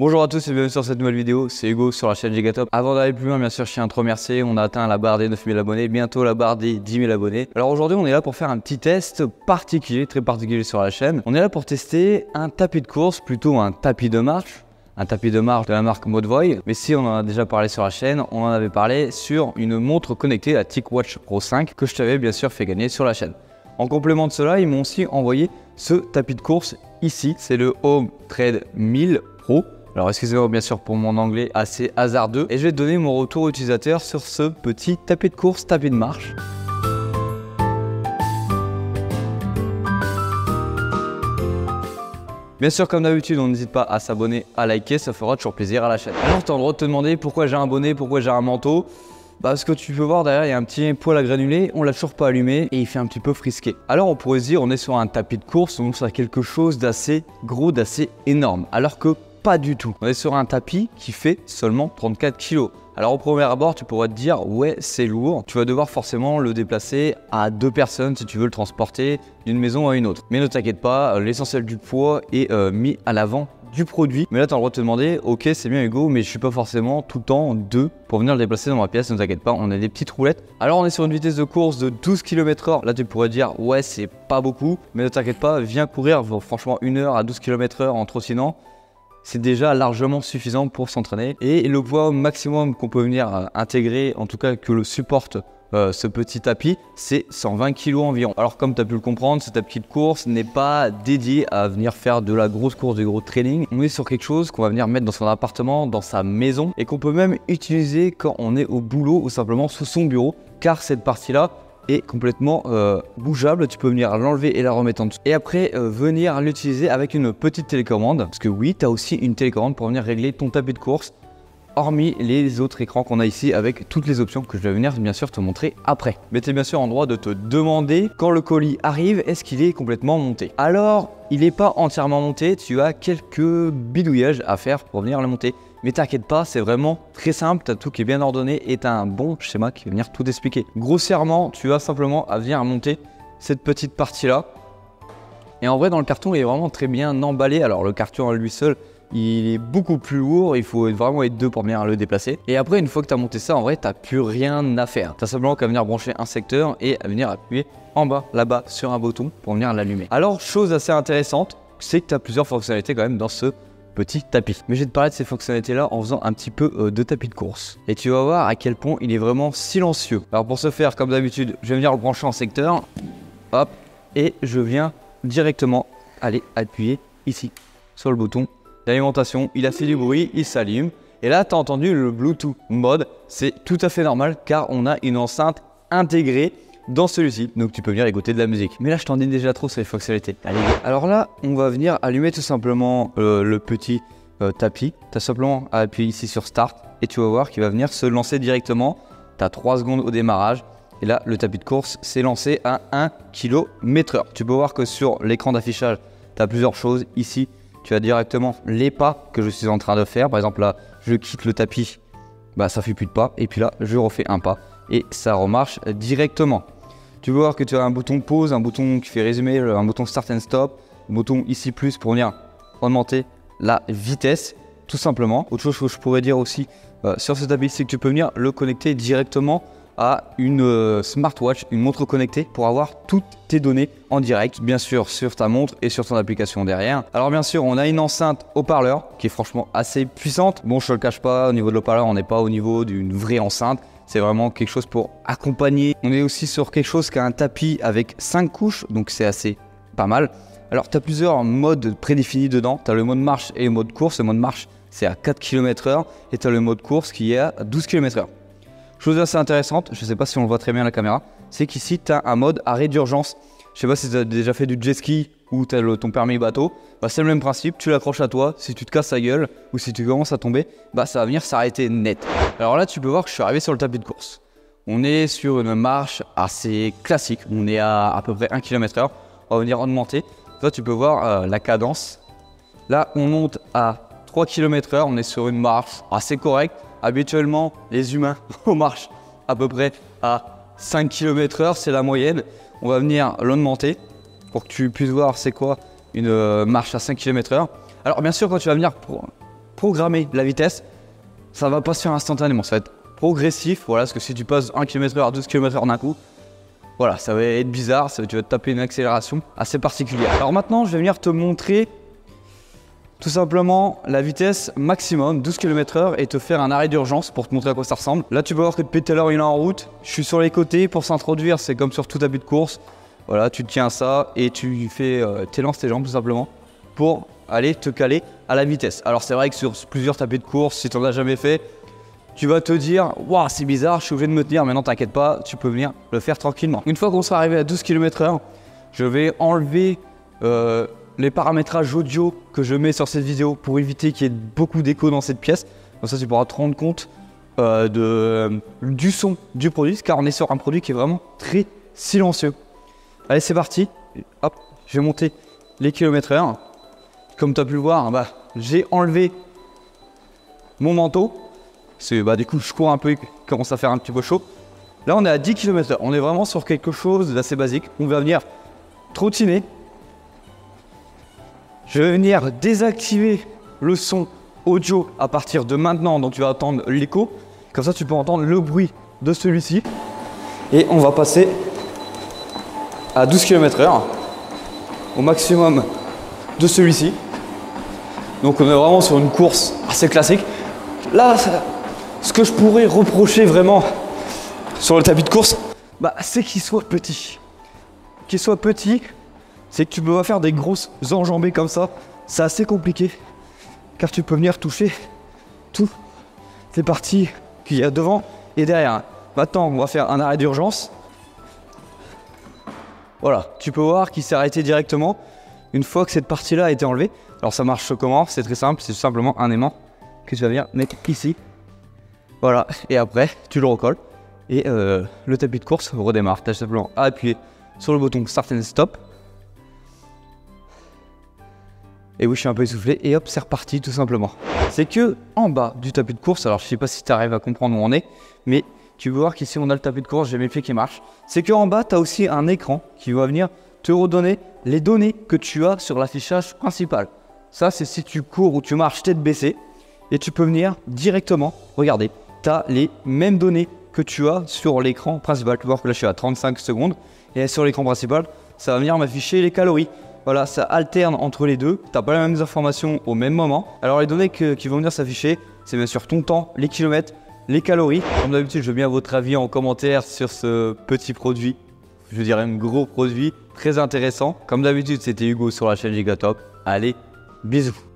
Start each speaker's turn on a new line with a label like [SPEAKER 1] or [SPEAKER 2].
[SPEAKER 1] Bonjour à tous et bienvenue sur cette nouvelle vidéo, c'est Hugo sur la chaîne Gigatop. Avant d'aller plus loin, bien sûr, je tiens à te remercier, on a atteint la barre des 9000 abonnés, bientôt la barre des 10 000 abonnés. Alors aujourd'hui, on est là pour faire un petit test particulier, très particulier sur la chaîne. On est là pour tester un tapis de course, plutôt un tapis de marche, un tapis de marche de la marque Modvoy. Mais si on en a déjà parlé sur la chaîne, on en avait parlé sur une montre connectée, la TicWatch Pro 5, que je t'avais bien sûr fait gagner sur la chaîne. En complément de cela, ils m'ont aussi envoyé ce tapis de course ici, c'est le Home Trade 1000 Pro. Alors excusez-moi bien sûr pour mon anglais assez hasardeux et je vais donner mon retour utilisateur sur ce petit tapis de course, tapis de marche. Bien sûr, comme d'habitude, on n'hésite pas à s'abonner, à liker, ça fera toujours plaisir à la chaîne. Alors, tu as le droit de te demander pourquoi j'ai un bonnet, pourquoi j'ai un manteau. Bah, parce que tu peux voir derrière, il y a un petit poêle à granulés, on l'a toujours pas allumé et il fait un petit peu frisqué. Alors, on pourrait se dire, on est sur un tapis de course, donc ça a quelque chose d'assez gros, d'assez énorme. Alors que pas du tout. On est sur un tapis qui fait seulement 34 kg. Alors au premier abord, tu pourrais te dire ouais, c'est lourd. Tu vas devoir forcément le déplacer à deux personnes si tu veux le transporter d'une maison à une autre. Mais ne t'inquiète pas, l'essentiel du poids est euh, mis à l'avant du produit. Mais là, tu as le droit de te demander, ok, c'est bien Hugo, mais je suis pas forcément tout le temps deux pour venir le déplacer dans ma pièce. Ne t'inquiète pas, on a des petites roulettes. Alors, on est sur une vitesse de course de 12 km/h. Là, tu pourrais dire, ouais, c'est pas beaucoup, mais ne t'inquiète pas, viens courir franchement une heure à 12 km/h en trottinant c'est déjà largement suffisant pour s'entraîner. Et le poids maximum qu'on peut venir euh, intégrer, en tout cas que le supporte euh, ce petit tapis, c'est 120 kg environ. Alors comme tu as pu le comprendre, ce tapis de course n'est pas dédié à venir faire de la grosse course, du gros training. On est sur quelque chose qu'on va venir mettre dans son appartement, dans sa maison, et qu'on peut même utiliser quand on est au boulot ou simplement sous son bureau, car cette partie-là, complètement euh, bougeable. Tu peux venir l'enlever et la remettre en dessous. Et après, euh, venir l'utiliser avec une petite télécommande. Parce que oui, tu as aussi une télécommande pour venir régler ton tapis de course. Hormis les autres écrans qu'on a ici avec toutes les options que je vais venir bien sûr te montrer après. Mais tu es bien sûr en droit de te demander quand le colis arrive, est-ce qu'il est complètement monté? Alors, il n'est pas entièrement monté, tu as quelques bidouillages à faire pour venir le monter. Mais t'inquiète pas, c'est vraiment très simple, t'as tout qui est bien ordonné et t'as un bon schéma qui va venir tout expliquer. Grossièrement, tu as simplement à venir monter cette petite partie-là. Et en vrai, dans le carton, il est vraiment très bien emballé. Alors, le carton à lui seul, il est beaucoup plus lourd, il faut vraiment être deux pour bien le déplacer. Et après, une fois que tu as monté ça, en vrai, t'as plus rien à faire. Tu as simplement qu'à venir brancher un secteur et à venir appuyer en bas, là-bas, sur un bouton pour venir l'allumer. Alors, chose assez intéressante, c'est que tu as plusieurs fonctionnalités quand même dans ce petit tapis. Mais je vais te parler de ces fonctionnalités-là en faisant un petit peu euh, de tapis de course. Et tu vas voir à quel point il est vraiment silencieux. Alors pour ce faire, comme d'habitude, je vais venir le brancher en secteur. Hop. Et je viens directement aller appuyer ici sur le bouton d'alimentation. Il a fait du bruit, il s'allume. Et là, tu as entendu le Bluetooth mode. C'est tout à fait normal car on a une enceinte intégrée dans celui-ci. Donc tu peux venir écouter de la musique. Mais là, je t'en dis déjà trop sur les fonctionnalités. Allez, alors là, on va venir allumer tout simplement euh, le petit euh, tapis. Tu as simplement à appuyer ici sur Start et tu vas voir qu'il va venir se lancer directement. Tu as 3 secondes au démarrage. Et là, le tapis de course s'est lancé à 1 km/h. Tu peux voir que sur l'écran d'affichage, tu as plusieurs choses. Ici, tu as directement les pas que je suis en train de faire. Par exemple, là, je quitte le tapis, bah ça fait plus de pas. Et puis là, je refais un pas et ça remarche directement. Tu vois voir que tu as un bouton pause, un bouton qui fait résumer, un bouton start and stop, un bouton ici plus pour venir augmenter la vitesse, tout simplement. Autre chose que je pourrais dire aussi euh, sur ce tapis, c'est que tu peux venir le connecter directement à une euh, smartwatch, une montre connectée pour avoir toutes tes données en direct, bien sûr sur ta montre et sur ton application derrière. Alors bien sûr, on a une enceinte haut-parleur qui est franchement assez puissante. Bon, je te le cache pas, au niveau de l'haut-parleur, on n'est pas au niveau d'une vraie enceinte. C'est vraiment quelque chose pour accompagner. On est aussi sur quelque chose qui a un tapis avec 5 couches, donc c'est assez pas mal. Alors tu as plusieurs modes prédéfinis dedans. Tu as le mode marche et le mode course. Le mode marche c'est à 4 km/h et tu as le mode course qui est à 12 km/h. Chose assez intéressante, je ne sais pas si on le voit très bien à la caméra, c'est qu'ici tu as un mode arrêt d'urgence. Je sais pas si tu as déjà fait du jet ski ou ton permis bateau. Bah, c'est le même principe, tu l'accroches à toi, si tu te casses la gueule ou si tu commences à tomber, bah ça va venir s'arrêter net. Alors là, tu peux voir que je suis arrivé sur le tapis de course. On est sur une marche assez classique, on est à à peu près 1 km/h. On va venir augmenter. Là, tu peux voir euh, la cadence. Là, on monte à 3 km/h, on est sur une marche assez correcte. Habituellement, les humains, on marche à peu près à 5 km/h, c'est la moyenne. On va venir l'augmenter pour que tu puisses voir c'est quoi une euh, marche à 5 km/h. Alors bien sûr quand tu vas venir programmer la vitesse, ça va pas se faire instantanément, ça va être progressif, voilà, parce que si tu passes 1 km/h à 12 km/h d'un coup, voilà, ça va être bizarre, tu vas te taper une accélération assez particulière. Alors maintenant, je vais venir te montrer tout simplement la vitesse maximum, 12 km/h, et te faire un arrêt d'urgence pour te montrer à quoi ça ressemble. Là, tu peux voir que depuis tout à il est en route. Je suis sur les côtés pour s'introduire, c'est comme sur tout tapis de course. Voilà, tu tiens ça et tu fais, euh, t'élances tes jambes tout simplement pour aller te caler à la vitesse. Alors c'est vrai que sur plusieurs tapis de course, si tu n'en as jamais fait, tu vas te dire Waouh, c'est bizarre, je suis obligé de me tenir. Maintenant, t'inquiète pas, tu peux venir le faire tranquillement. Une fois qu'on sera arrivé à 12 km/h, je vais enlever euh, les paramétrages audio que je mets sur cette vidéo pour éviter qu'il y ait beaucoup d'écho dans cette pièce. Comme ça, tu pourras te rendre compte euh, de, du son du produit, car on est sur un produit qui est vraiment très silencieux. Allez, c'est parti. Hop, je vais monter les kilomètres heure. Comme tu as pu le voir, bah, j'ai enlevé mon manteau. C'est bah, du coup, je cours un peu, il commence à faire un petit peu chaud. Là, on est à 10 km/h. On est vraiment sur quelque chose d'assez basique. On va venir trottiner je vais venir désactiver le son audio à partir de maintenant, donc tu vas entendre l'écho. Comme ça, tu peux entendre le bruit de celui-ci. Et on va passer à 12 km/h au maximum de celui-ci. Donc on est vraiment sur une course assez classique. Là, ce que je pourrais reprocher vraiment sur le tapis de course, bah, c'est qu'il soit petit. Qu'il soit petit, c'est que tu peux pas faire des grosses enjambées comme ça. C'est assez compliqué. Car tu peux venir toucher tout ces parties qu'il y a devant et derrière. Maintenant, on va faire un arrêt d'urgence. Voilà, tu peux voir qu'il s'est arrêté directement une fois que cette partie-là a été enlevée. Alors ça marche comment? C'est très simple, c'est simplement un aimant que tu vas venir mettre ici. Voilà, et après, tu le recolles. Et euh, le tapis de course redémarre. Tu as simplement à appuyer sur le bouton Start and Stop Et oui, je suis un peu essoufflé. Et hop, c'est reparti tout simplement. C'est que en bas du tapis de course, alors je sais pas si tu arrives à comprendre où on est, mais tu peux voir qu'ici on a le tapis de course, j'ai mes pieds qui marchent. C'est que en bas, tu as aussi un écran qui va venir te redonner les données que tu as sur l'affichage principal. Ça, c'est si tu cours ou tu marches tête baissée. Et tu peux venir directement regarder. Tu as les mêmes données que tu as sur l'écran principal. Tu peux voir que là, je suis à 35 secondes. Et sur l'écran principal, ça va venir m'afficher les calories. Voilà, ça alterne entre les deux. T'as pas les mêmes informations au même moment. Alors les données qui vont venir s'afficher, c'est bien sûr ton temps, les kilomètres, les calories. Comme d'habitude, je veux bien votre avis en commentaire sur ce petit produit. Je dirais un gros produit, très intéressant. Comme d'habitude, c'était Hugo sur la chaîne Gigatop. Allez, bisous